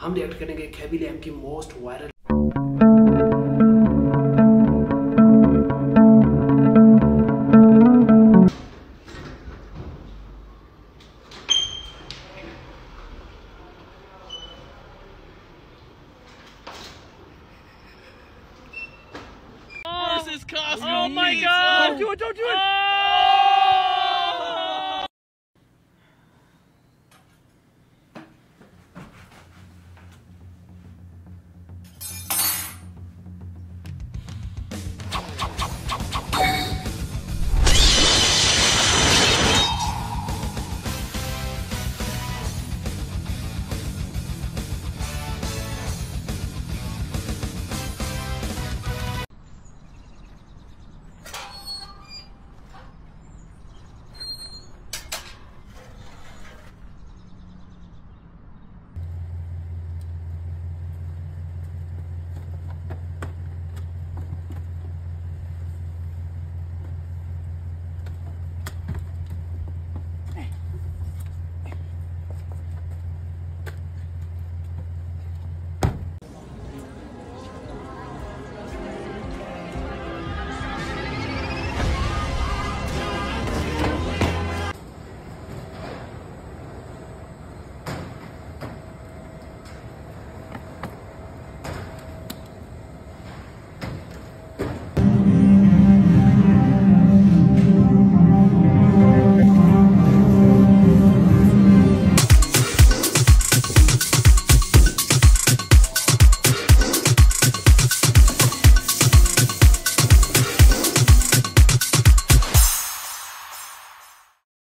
हम रिएक्ट करेंगे Khaby Lame की most viral Oh my god! Oh, Don't do it, don't do it! Oh.